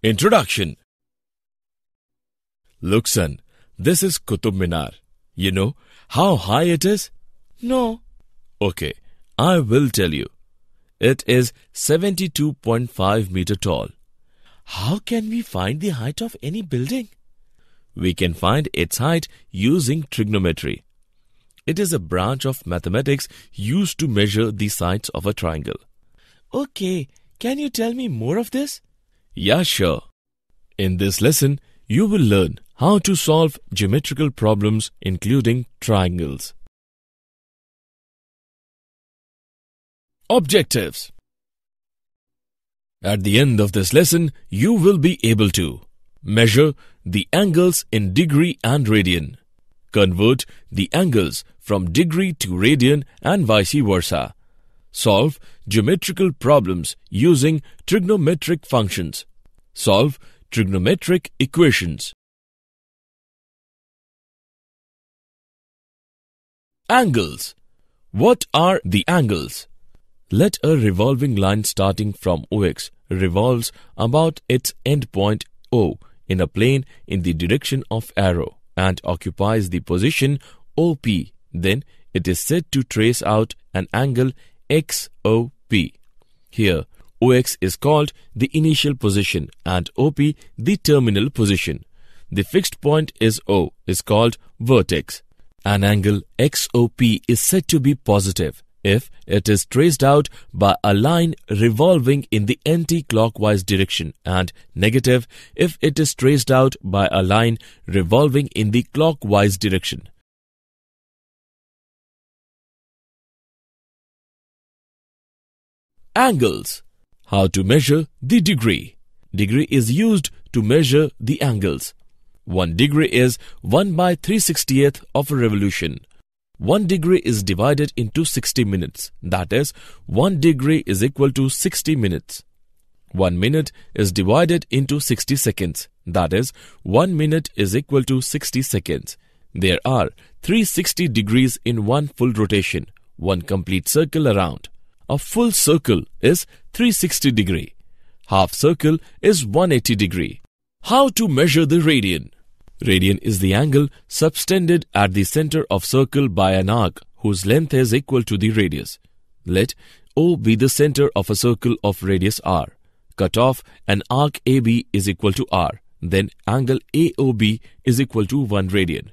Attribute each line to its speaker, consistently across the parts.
Speaker 1: Introduction Look, son, this is Qutub Minar. You know how high it is?
Speaker 2: No.
Speaker 1: Okay, I will tell you. It is 72.5 meter tall.
Speaker 2: How can we find the height of any building?
Speaker 1: We can find its height using trigonometry. It is a branch of mathematics used to measure the sides of a triangle.
Speaker 2: Okay, can you tell me more of this?
Speaker 1: Yeah, sure. In this lesson, you will learn how to solve geometrical problems including triangles. Objectives At the end of this lesson, you will be able to measure the angles in degree and radian, convert the angles from degree to radian and vice versa, solve geometrical problems using trigonometric functions, solve trigonometric equations. Angles. What are the angles? Let a revolving line starting from OX revolves about its endpoint O in a plane in the direction of arrow and occupies the position OP. Then it is said to trace out an angle XOP. Here, OX is called the initial position and OP the terminal position. The fixed point is O is called vertex. An angle XOP is said to be positive if it is traced out by a line revolving in the anti-clockwise direction and negative if it is traced out by a line revolving in the clockwise direction. Angles how to measure the degree? Degree is used to measure the angles. 1 degree is 1 by 360th of a revolution. 1 degree is divided into 60 minutes. That is, 1 degree is equal to 60 minutes. 1 minute is divided into 60 seconds. That is, 1 minute is equal to 60 seconds. There are 360 degrees in one full rotation, one complete circle around. A full circle is 360 degree. Half circle is 180 degree. How to measure the radian? Radian is the angle subtended at the center of circle by an arc whose length is equal to the radius. Let O be the center of a circle of radius r. Cut off an arc AB is equal to r. Then angle AOB is equal to 1 radian.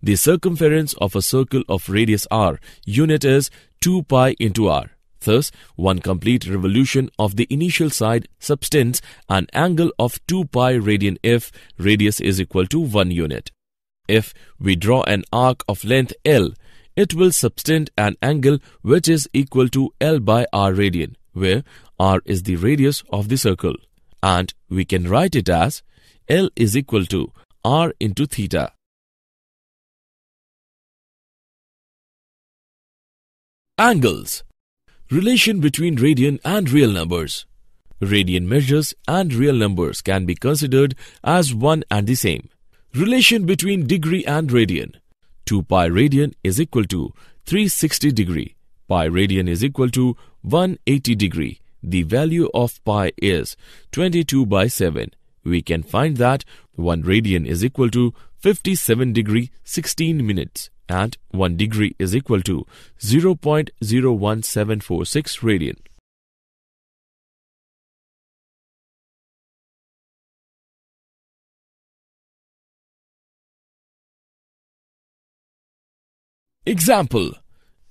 Speaker 1: The circumference of a circle of radius r unit is 2 pi into r. Thus, one complete revolution of the initial side subtends an angle of 2 pi radian if radius is equal to 1 unit. If we draw an arc of length L, it will subtend an angle which is equal to L by r radian, where r is the radius of the circle. And we can write it as L is equal to r into theta. Angles Relation between radian and real numbers. Radian measures and real numbers can be considered as one and the same. Relation between degree and radian. 2 pi radian is equal to 360 degree. Pi radian is equal to 180 degree. The value of pi is 22 by 7. We can find that 1 radian is equal to 57 degree 16 minutes and 1 degree is equal to 0.01746 radian. Example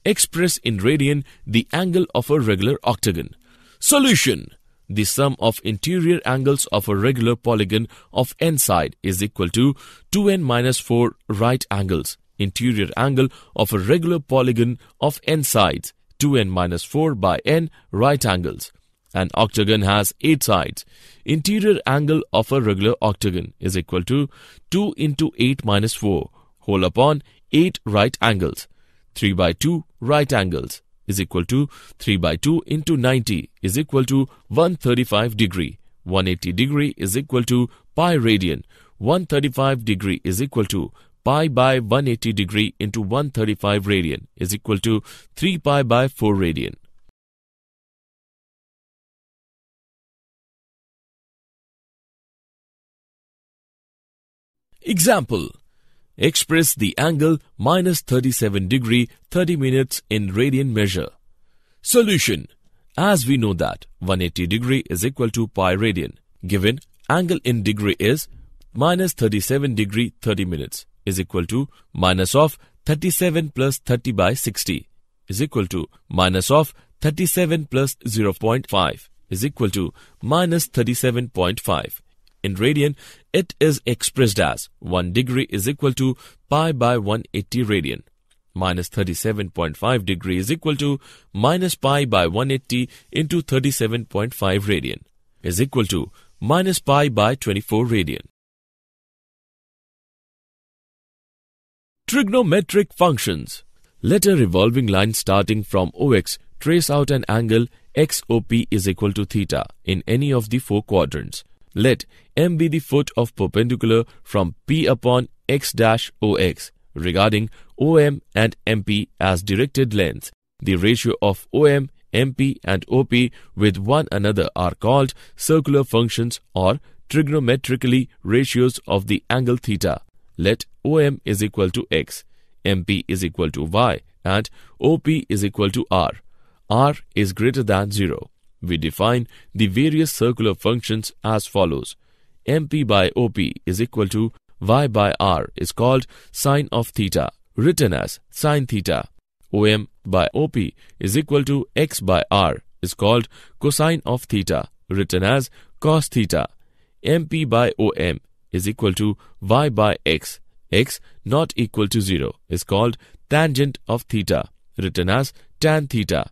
Speaker 1: Express in radian the angle of a regular octagon. Solution the sum of interior angles of a regular polygon of n side is equal to 2n minus 4 right angles interior angle of a regular polygon of n sides, 2n minus 4 by n right angles. An octagon has 8 sides. Interior angle of a regular octagon is equal to 2 into 8 minus 4 whole upon 8 right angles. 3 by 2 right angles is equal to 3 by 2 into 90 is equal to 135 degree. 180 degree is equal to pi radian. 135 degree is equal to pi by 180 degree into 135 radian is equal to 3 pi by 4 radian. Example. Express the angle minus 37 degree 30 minutes in radian measure. Solution. As we know that 180 degree is equal to pi radian. Given angle in degree is minus 37 degree 30 minutes is equal to minus of 37 plus 30 by 60 is equal to minus of 37 plus 0.5 is equal to minus 37.5. In radian, it is expressed as 1 degree is equal to pi by 180 radian. Minus 37.5 degree is equal to minus pi by 180 into 37.5 radian is equal to minus pi by 24 radian. Trigonometric functions. Let a revolving line starting from OX trace out an angle XOP is equal to theta in any of the four quadrants. Let M be the foot of perpendicular from P upon X dash OX regarding OM and MP as directed lengths. The ratio of OM, MP and OP with one another are called circular functions or trigonometrically ratios of the angle theta. Let OM is equal to X, MP is equal to Y and OP is equal to R. R is greater than 0. We define the various circular functions as follows. MP by OP is equal to Y by R is called sine of theta, written as sine theta. OM by OP is equal to X by R is called cosine of theta, written as cos theta. MP by OM is equal to y by x. x not equal to 0 is called tangent of theta, written as tan theta.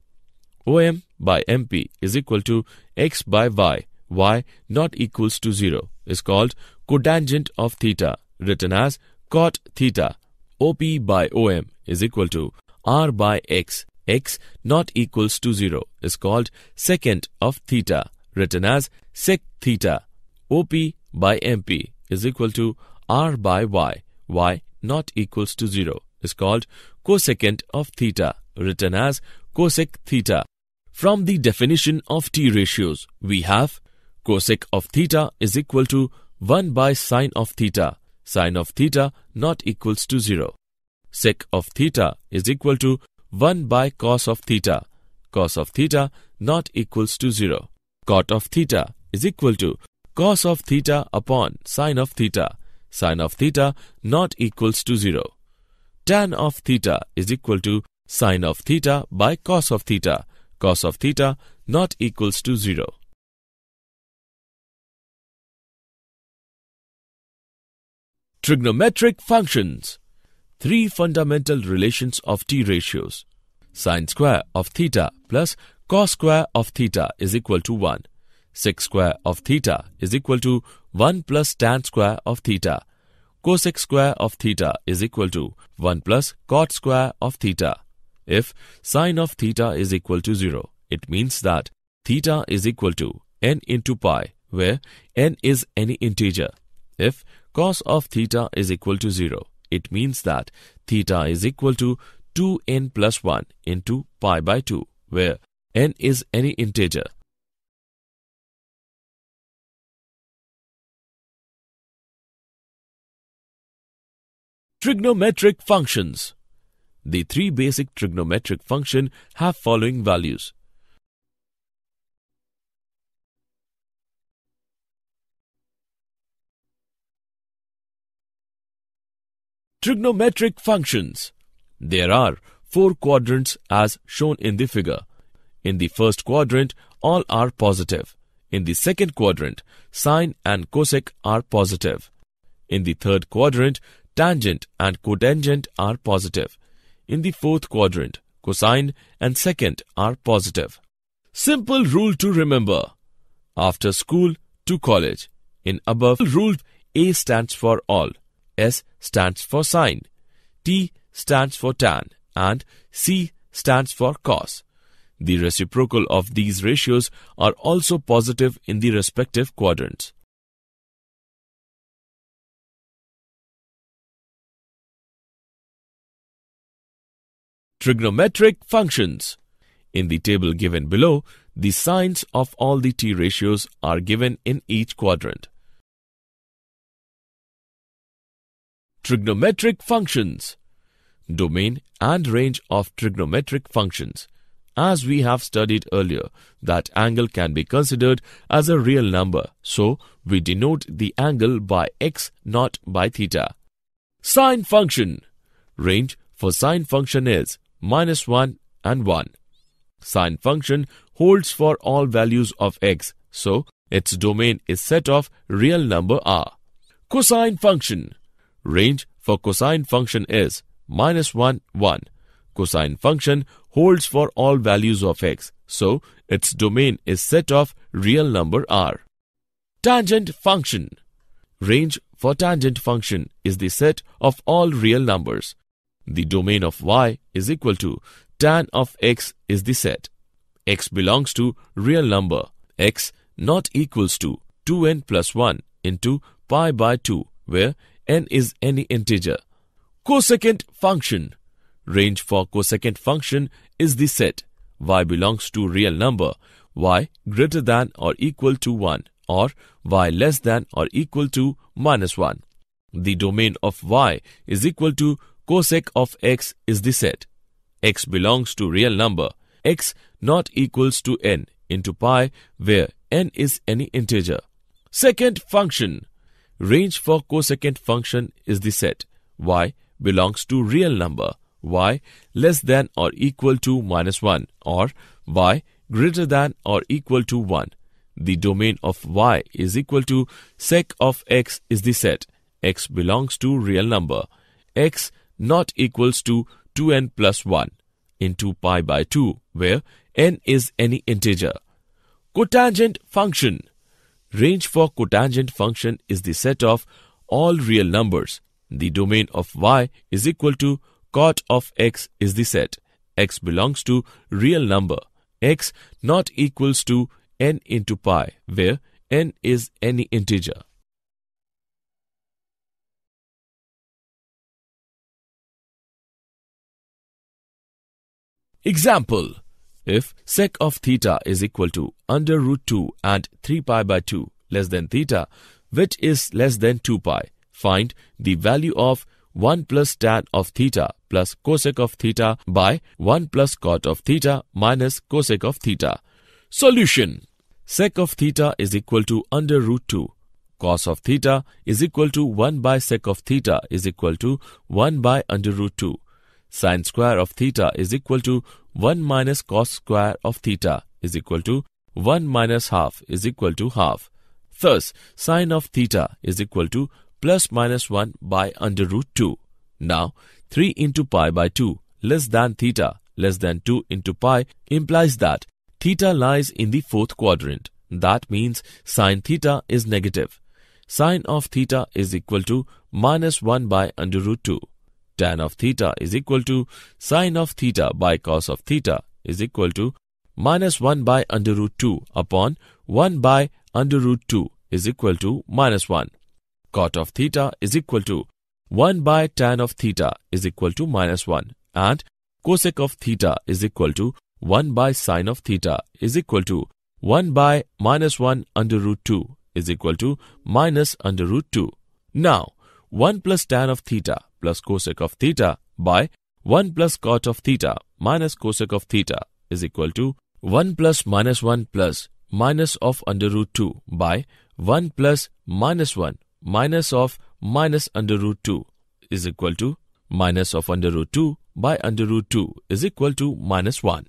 Speaker 1: OM by MP is equal to x by y. y not equals to 0 is called cotangent of theta, written as cot theta. OP by OM is equal to r by x. x not equals to 0 is called secant of theta, written as sec theta. OP by MP is equal to r by y. y not equals to 0 is called cosecant of theta, written as cosec theta. From the definition of T ratios, we have cosec of theta is equal to 1 by sine of theta, sine of theta not equals to 0. Sec of theta is equal to 1 by cos of theta, cos of theta not equals to 0. Cot of theta is equal to cos of theta upon sine of theta, sine of theta not equals to 0. Tan of theta is equal to sine of theta by cos of theta, cos of theta not equals to 0. Trigonometric functions. Three fundamental relations of T ratios. Sine square of theta plus cos square of theta is equal to 1 sec square of theta is equal to 1 plus tan square of theta. Cosec square of theta is equal to 1 plus cot square of theta. If sine of theta is equal to 0, it means that theta is equal to n into pi, where n is any integer. If cos of theta is equal to 0, it means that theta is equal to 2n plus 1 into pi by 2, where n is any integer. Trigonometric functions. The three basic trigonometric function have following values. Trigonometric functions. There are four quadrants as shown in the figure. In the first quadrant, all are positive. In the second quadrant, sine and cosec are positive. In the third quadrant, tangent and cotangent are positive. In the fourth quadrant, cosine and secant are positive. Simple rule to remember. After school to college. In above rule, A stands for all, S stands for sine, T stands for tan, and C stands for cos. The reciprocal of these ratios are also positive in the respective quadrants. Trigonometric functions. In the table given below, the signs of all the t ratios are given in each quadrant. Trigonometric functions. Domain and range of trigonometric functions. As we have studied earlier, that angle can be considered as a real number, so we denote the angle by x not by theta. Sine function. Range for sine function is minus 1 and 1. Sine function holds for all values of x, so its domain is set of real number r. Cosine function. Range for cosine function is minus 1, 1. Cosine function holds for all values of x, so its domain is set of real number r. Tangent function. Range for tangent function is the set of all real numbers. The domain of y is equal to tan of x is the set. x belongs to real number x not equals to 2n plus 1 into pi by 2 where n is any integer. Cosecant function. Range for cosecant function is the set y belongs to real number y greater than or equal to 1 or y less than or equal to minus 1. The domain of y is equal to cosec of x is the set. x belongs to real number x not equals to n into pi where n is any integer. Secant function. Range for cosecant function is the set y belongs to real number y less than or equal to minus 1 or y greater than or equal to 1. The domain of y is equal to sec of x is the set x belongs to real number x not equals to 2n plus 1 into pi by 2 where n is any integer. Cotangent function. Range for cotangent function is the set of all real numbers. The domain of y is equal to cot of x is the set. x belongs to real number. x not equals to n into pi, where n is any integer. Example if sec of theta is equal to under root 2 and 3 pi by 2 less than theta, which is less than 2 pi, find the value of 1 plus tan of theta plus cosec of theta by 1 plus cot of theta minus cosec of theta. Solution Sec of theta is equal to under root 2. Cos of theta is equal to 1 by sec of theta is equal to 1 by under root 2. Sine square of theta is equal to 1 minus cos square of theta is equal to 1 minus half is equal to half. Thus, sine of theta is equal to plus minus 1 by under root 2. Now, 3 into pi by 2 less than theta less than 2 into pi implies that theta lies in the fourth quadrant. That means sine theta is negative. Sine of theta is equal to minus 1 by under root 2 tan of theta is equal to sine of theta by cos of theta is equal to minus 1 by under root 2 upon 1 by under root 2 is equal to minus 1. Cot of theta is equal to 1 by tan of theta is equal to minus 1 and cosec of theta is equal to 1 by sine of theta is equal to 1 by minus 1 under root 2 is equal to minus under root 2. Now, 1 plus tan of theta plus cosec of theta by 1 plus cot of theta minus cosec of theta is equal to 1 plus minus 1 plus minus of under root 2 by 1 plus minus 1 minus of minus under root 2 is equal to minus of under root 2 by under root 2 is equal to minus 1.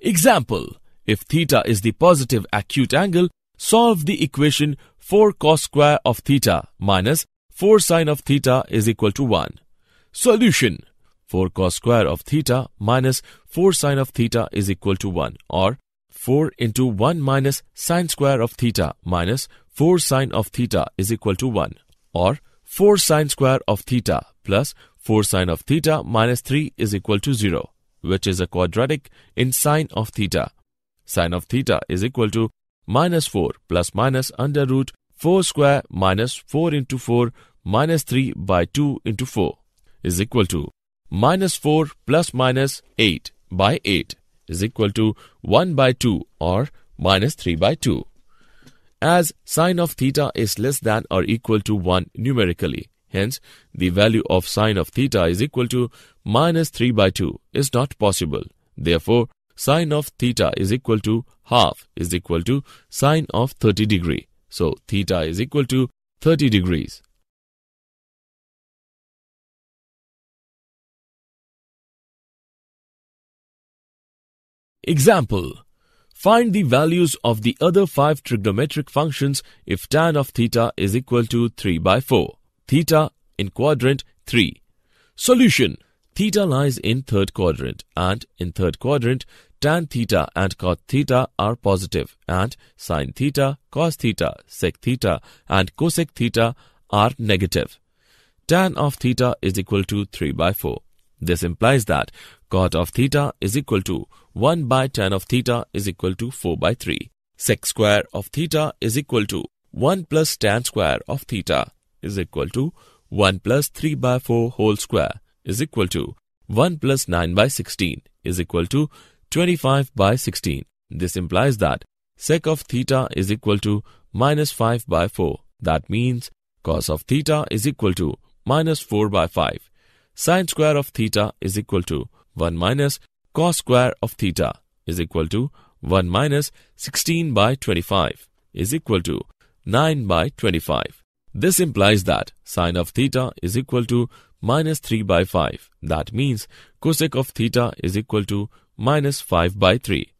Speaker 1: Example, if theta is the positive acute angle, solve the equation 4 cos square of theta minus 4 sine of theta is equal to 1. Solution 4 cos square of theta minus 4 sine of theta is equal to 1 or 4 into 1 minus sine square of theta minus 4 sine of theta is equal to 1 or 4 sine square of theta plus 4 sine of theta minus 3 is equal to 0 which is a quadratic in sine of theta. Sine of theta is equal to minus 4 plus minus under root 4 square minus 4 into 4 minus 3 by 2 into 4 is equal to minus 4 plus minus 8 by 8 is equal to 1 by 2 or minus 3 by 2. As sine of theta is less than or equal to 1 numerically, hence the value of sine of theta is equal to minus 3 by 2 is not possible. Therefore, sine of theta is equal to half is equal to sine of 30 degree. So, theta is equal to 30 degrees. Example Find the values of the other five trigonometric functions if tan of theta is equal to 3 by 4. Theta in quadrant 3. Solution Theta lies in third quadrant and in third quadrant tan theta and cot theta are positive and sin theta, cos theta, sec theta and cosec theta are negative. Tan of theta is equal to 3 by 4. This implies that cot of theta is equal to 1 by tan of theta is equal to 4 by 3. Sec square of theta is equal to 1 plus tan square of theta is equal to 1 plus 3 by 4 whole square is equal to 1 plus 9 by 16 is equal to 25 by 16. This implies that sec of theta is equal to minus 5 by 4. That means cos of theta is equal to minus 4 by 5. Sine square of theta is equal to 1 minus cos square of theta is equal to 1 minus 16 by 25 is equal to 9 by 25. This implies that sine of theta is equal to minus 3 by 5. That means cosec of theta is equal to minus 5 by 3.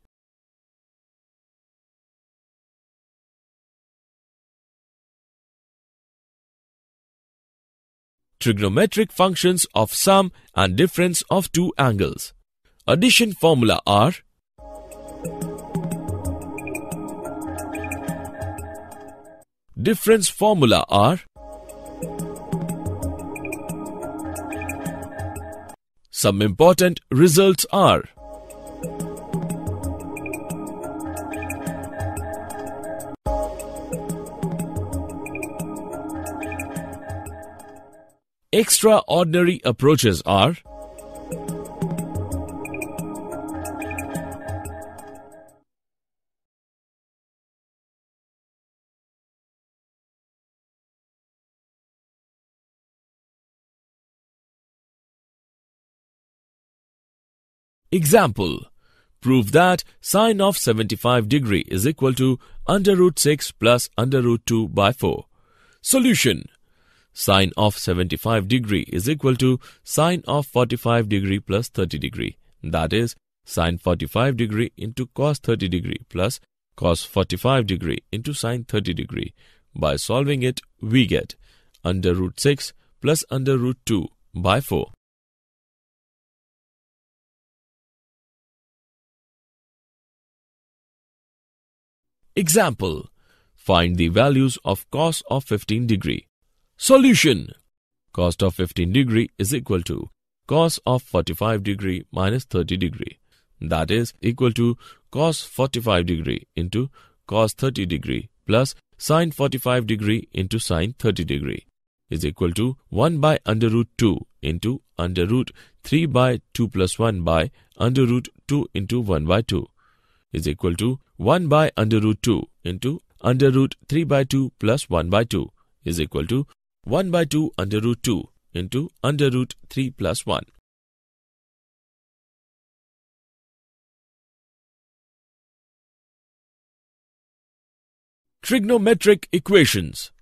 Speaker 1: Trigonometric functions of sum and difference of two angles. Addition formula are Difference formula are Some important results are Extraordinary approaches are Example Prove that sine of 75 degree is equal to under root 6 plus under root 2 by 4. Solution Sine of 75 degree is equal to sine of 45 degree plus 30 degree. That is sine 45 degree into cos 30 degree plus cos 45 degree into sine 30 degree. By solving it, we get under root 6 plus under root 2 by 4. Example Find the values of cos of 15 degree. Solution Cos of 15 degree is equal to cos of 45 degree minus 30 degree. That is equal to cos 45 degree into cos 30 degree plus sine 45 degree into sine 30 degree is equal to 1 by under root 2 into under root 3 by 2 plus 1 by under root 2 into 1 by 2 is equal to 1 by under root 2 into under root 3 by 2 plus 1 by 2 is equal to 1 by 2 under root 2 into under root 3 plus 1. Trigonometric equations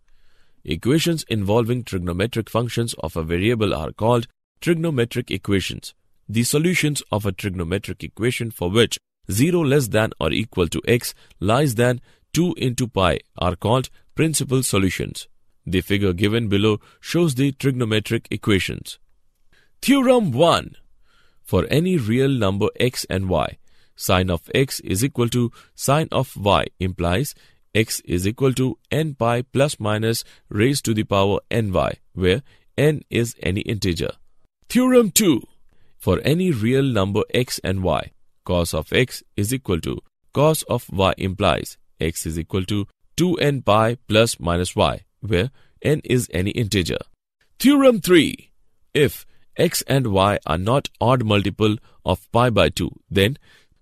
Speaker 1: Equations involving trigonometric functions of a variable are called trigonometric equations. The solutions of a trigonometric equation for which 0 less than or equal to x less than 2 into pi are called principal solutions. The figure given below shows the trigonometric equations. Theorem 1. For any real number x and y, sine of x is equal to sine of y implies x is equal to n pi plus minus raised to the power ny, where n is any integer. Theorem 2. For any real number x and y, cos of x is equal to cos of y implies x is equal to 2n pi plus minus y, where n is any integer. Theorem 3. If x and y are not odd multiple of pi by 2, then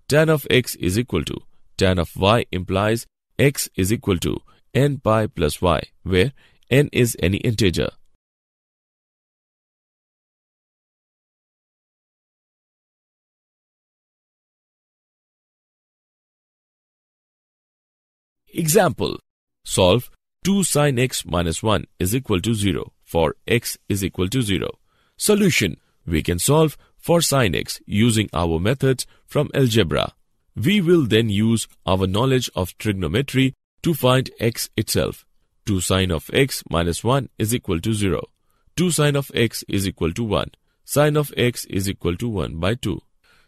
Speaker 1: tan of x is equal to tan of y implies x is equal to n pi plus y, where n is any integer. Example Solve 2 sin x minus 1 is equal to 0 for x is equal to 0. Solution We can solve for sin x using our methods from algebra. We will then use our knowledge of trigonometry to find x itself. 2 sine of x minus 1 is equal to 0. 2 sine of x is equal to 1. Sine of x is equal to 1 by 2.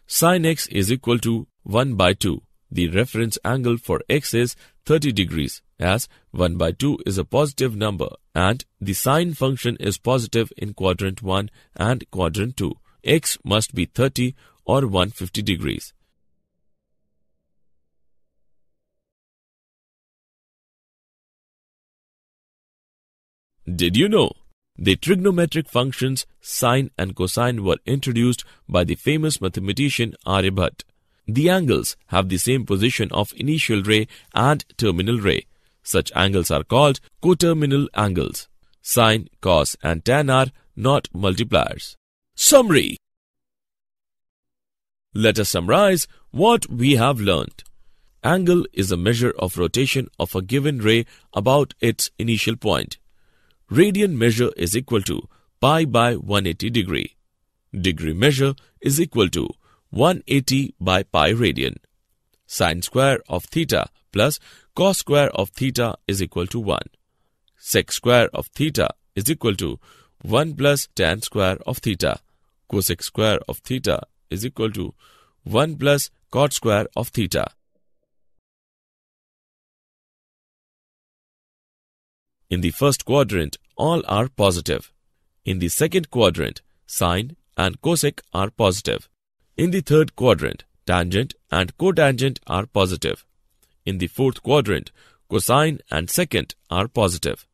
Speaker 1: Sine x is equal to 1 by 2. The reference angle for x is 30 degrees as 1 by 2 is a positive number and the sine function is positive in quadrant 1 and quadrant 2. x must be 30 or 150 degrees. Did you know? The trigonometric functions sine and cosine were introduced by the famous mathematician Aryabhat. The angles have the same position of initial ray and terminal ray. Such angles are called coterminal angles. Sine, cos and tan are not multipliers. Summary Let us summarize what we have learned. Angle is a measure of rotation of a given ray about its initial point. Radian measure is equal to pi by 180 degree. Degree measure is equal to 180 by pi radian. Sine square of theta plus cos square of theta is equal to 1. Sec square of theta is equal to 1 plus tan square of theta. Cosec square of theta is equal to 1 plus cot square of theta. In the first quadrant, all are positive. In the second quadrant, sine and cosec are positive. In the third quadrant, tangent and cotangent are positive. In the fourth quadrant, cosine and secant are positive.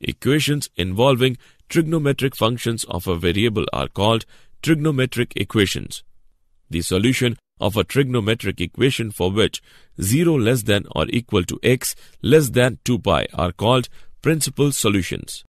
Speaker 1: Equations involving trigonometric functions of a variable are called trigonometric equations. The solution of a trigonometric equation for which 0 less than or equal to x less than 2 pi are called principal solutions.